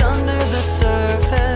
under the surface.